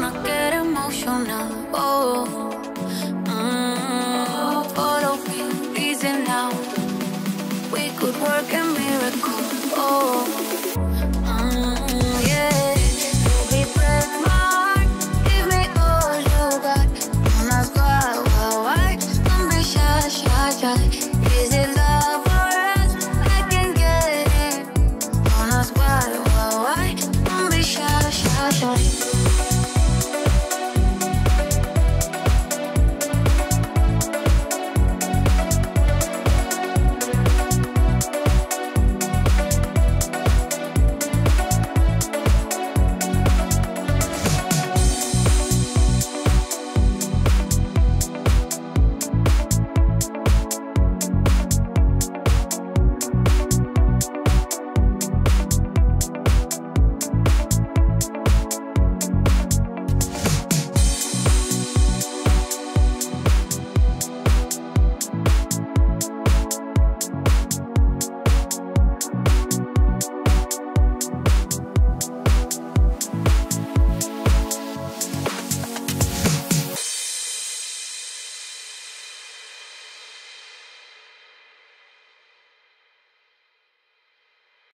wanna get emotional. Oh.